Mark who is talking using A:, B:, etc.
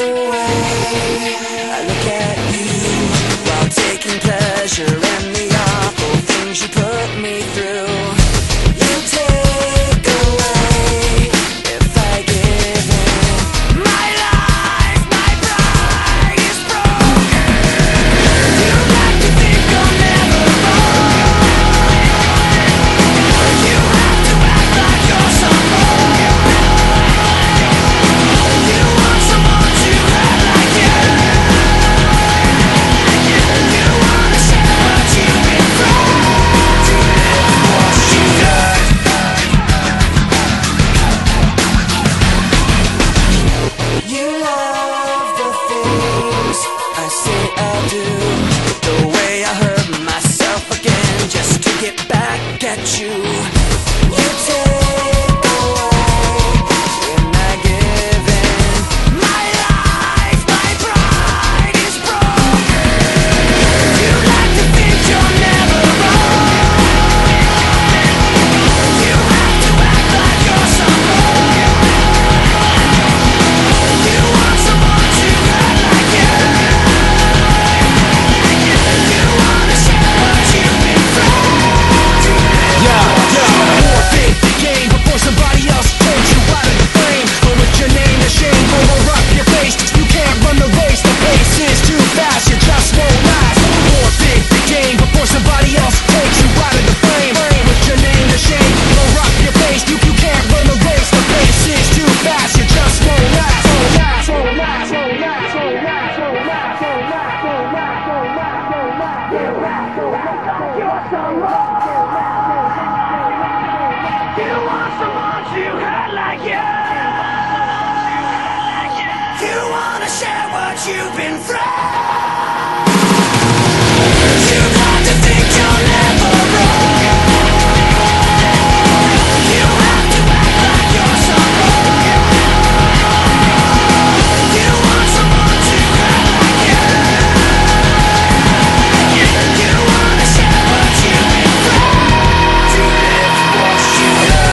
A: the
B: way. I look at you While taking pleasure in the awful things you put you. You want someone to hurt like you. You want to share what you've been through?